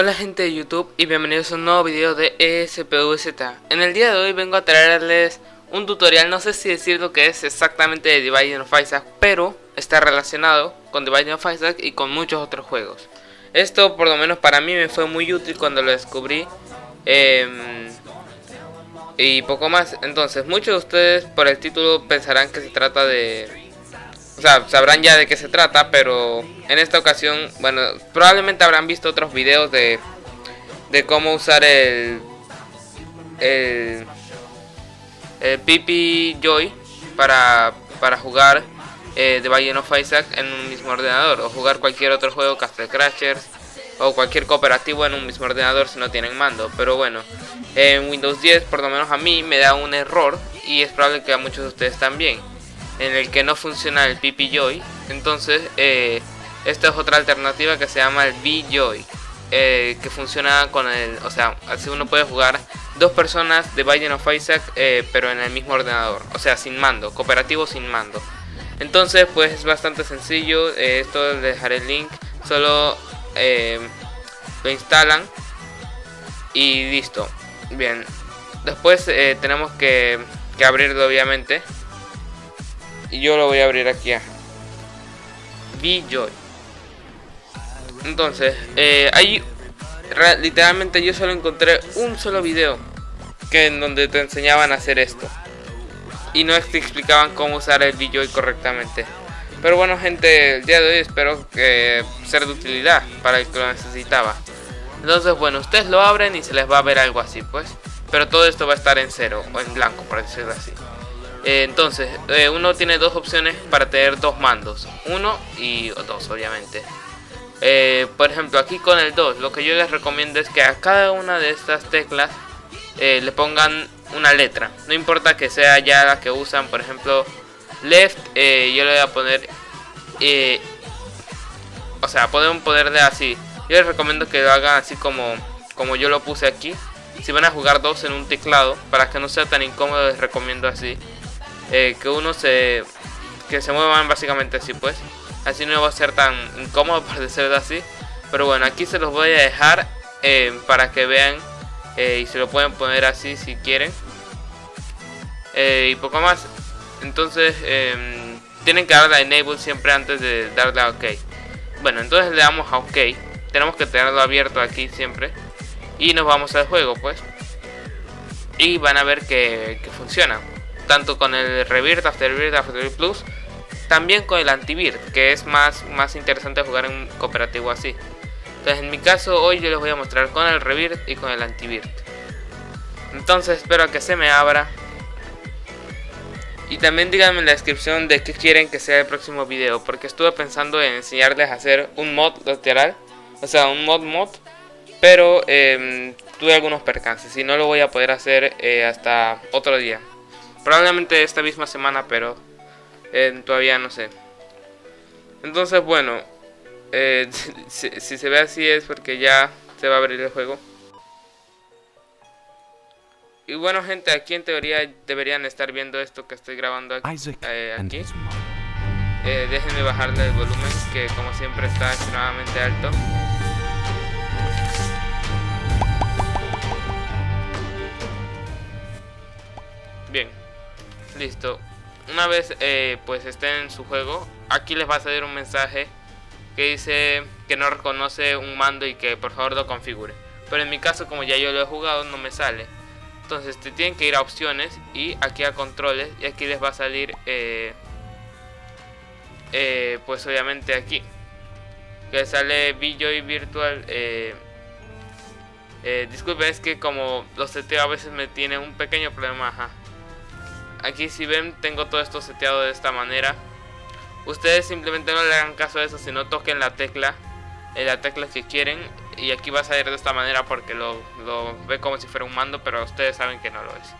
Hola gente de YouTube y bienvenidos a un nuevo video de ESPVZ En el día de hoy vengo a traerles un tutorial, no sé si decir lo que es exactamente de Dividing of Isaac Pero está relacionado con Dividing of Isaac y con muchos otros juegos. Esto por lo menos para mí me fue muy útil cuando lo descubrí em, Y poco más, entonces muchos de ustedes por el título pensarán que se trata de o sea, sabrán ya de qué se trata, pero en esta ocasión, bueno, probablemente habrán visto otros videos de, de cómo usar el, el, el PP Joy para, para jugar eh, The Binding of Isaac en un mismo ordenador, o jugar cualquier otro juego, Castle Crashers, o cualquier cooperativo en un mismo ordenador si no tienen mando. Pero bueno, en Windows 10, por lo menos a mí, me da un error, y es probable que a muchos de ustedes también en el que no funciona el PP-Joy. Entonces, eh, esta es otra alternativa que se llama el V-Joy. Eh, que funciona con el, o sea, así uno puede jugar dos personas de Binding of Isaac, eh, pero en el mismo ordenador, o sea, sin mando, cooperativo sin mando. Entonces, pues es bastante sencillo. esto les dejaré el link, solo lo instalan y listo. Bien, después tenemos que abrirlo, obviamente y yo lo voy a abrir aquí a joy entonces eh, literalmente yo solo encontré un solo video que en donde te enseñaban a hacer esto. Y no te explicaban cómo usar el VJoy correctamente. Pero bueno gente el día de hoy espero que ser de utilidad para el que lo necesitaba. Entonces bueno ustedes lo abren y se les va a ver algo así pues. Pero todo esto va a estar en cero o en blanco por decirlo así eh, entonces, eh, uno tiene dos opciones para tener dos mandos. Uno y dos, obviamente. Eh, por ejemplo, aquí con el 2, lo que yo les recomiendo es que a cada una de estas teclas le pongan una letra. No importa que sea ya la que usan, por ejemplo, left, yo le voy a poner... o sea, pueden ponerle así. Yo les recomiendo que lo hagan así como, como yo lo puse aquí. Si van a jugar dos en un teclado, para que no sea tan incómodo, les recomiendo así. Eh, que uno se que se muevan básicamente así pues. Así no va a ser tan incómodo por decirlo así. Pero bueno aquí se los voy a dejar eh, para que vean eh, y se lo pueden poner así si quieren. Y poco más. Entonces em, tienen que darle a enable siempre antes de darle a ok. Bueno entonces le damos a ok. Tenemos que tenerlo abierto aquí siempre. Y nos vamos al juego pues. Y van a ver que, que funciona tanto con el Rebirth, Afterbirth, Afterbirth Plus, también con el Antivirt, que es más, más interesante jugar en cooperativo así. Entonces en mi caso hoy yo les voy a mostrar con el Rebirth y con el Antivirt. Entonces espero que se me abra. Y también díganme en la descripción de qué quieren que sea el próximo video, porque estuve pensando en enseñarles a hacer un mod lateral, o sea, un mod mod, pero em, tuve algunos percances y no lo voy a poder hacer eh, hasta otro día. Probablemente esta misma semana, pero eh, todavía no sé. Entonces, bueno, eh, si, se ve así es porque ya se va a abrir el juego. Y bueno, gente, aquí en teoría deberían estar viendo esto que estoy grabando aquí. Eh, aquí. déjenme bajarle el volumen, que como siempre está extremadamente alto. Bien. Listo. Una vez eh, pues estén en su juego, aquí les va a salir un mensaje que dice que no reconoce un mando y que por favor lo configure. Pero en mi caso, como ya yo lo he jugado, no me sale. Entonces te tienen que ir a opciones y aquí a controles y aquí les va a salir eh, eh, pues obviamente aquí que sale VJoy Virtual eh, disculpen es que como los seteo a veces me tiene un pequeño problema ajá Aquí si ven tengo todo esto seteado de esta manera. Ustedes simplemente no le hagan caso a eso, sino toquen la tecla, eh, la tecla que quieren. Y aquí va a salir de esta manera porque lo, ve como si fuera un mando, pero ustedes saben que no lo es.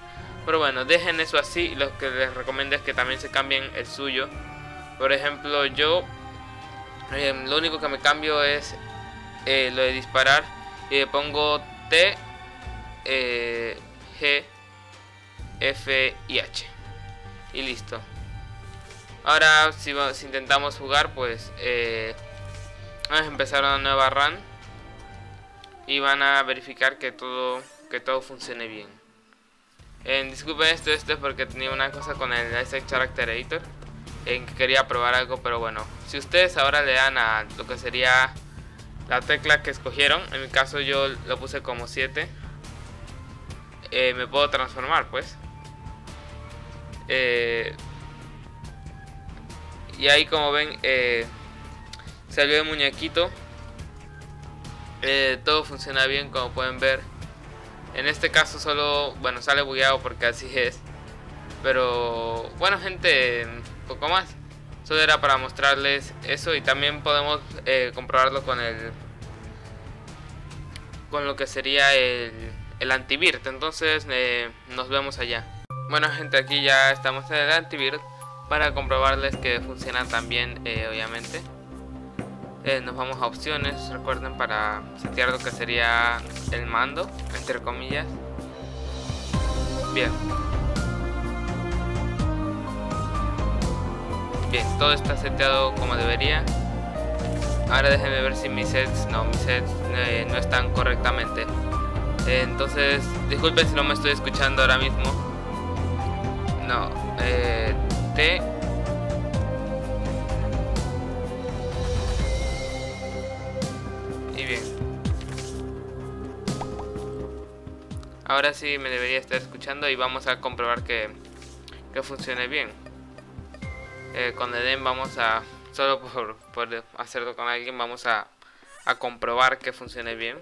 Pero bueno, dejen eso así. Lo que les recomiendo es que también se cambien el suyo. Por ejemplo, yo eh, lo único que me cambio es eh, lo de disparar. Y le pongo T, G, F y H. Y listo. Ahora si, intentamos jugar pues eh, vamos a empezar una nueva run. y van a verificar que todo que todo funcione bien. Disculpen esto, esto es porque tenía una cosa con el Isaac Character Editor en que quería probar algo, pero bueno, si ustedes ahora le dan a lo que sería la tecla que escogieron, en mi caso yo lo puse como 7, eh, me puedo transformar pues. Eh, y ahí como ven, eh, salió el muñequito. todo funciona bien como pueden ver. En este caso solo, bueno, sale bugueado porque así es. Pero bueno gente, poco más. Solo era para mostrarles eso y también podemos eh, comprobarlo con el con lo que sería el, el. Entonces eh, nos vemos allá. Bueno gente, aquí ya estamos en el antivirt para comprobarles que funciona también, eh, obviamente. nos vamos a opciones, recuerden para setear lo que sería el mando, entre comillas. Bien. Bien, todo está seteado como debería. Ahora déjenme ver si mis sets, no, mis sets eh, no están correctamente. entonces, disculpen si no me estoy escuchando ahora mismo. No, eh, T. Y bien. Ahora sí me debería estar escuchando y vamos a comprobar que, que funcione bien eh, con Eden vamos a, solo por, por, hacerlo con alguien, vamos a, a comprobar que funcione bien.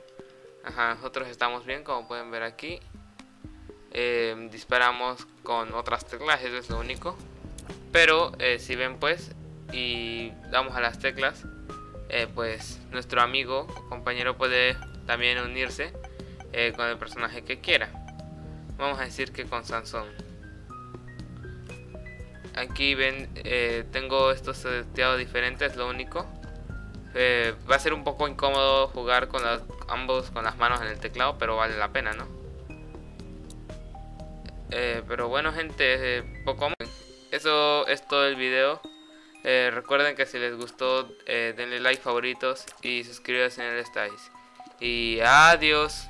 Ajá, nosotros estamos bien, como pueden ver aquí. Eh, disparamos con otras teclas, eso es lo único. Pero eh, si ven pues, y damos a las teclas, eh, pues nuestro amigo compañero puede también unirse con el personaje que quiera. Vamos a decir que con Sansón. Aquí ven, eh, tengo estos seteados diferentes, lo único. Eh, va a ser un poco incómodo jugar con ambos con las manos en el teclado, pero vale la pena, ¿no? Eh, pero bueno gente, poco más. Eso es todo el video. recuerden que si les gustó, denle like favoritos y suscríbanse en el estáis. Y adiós.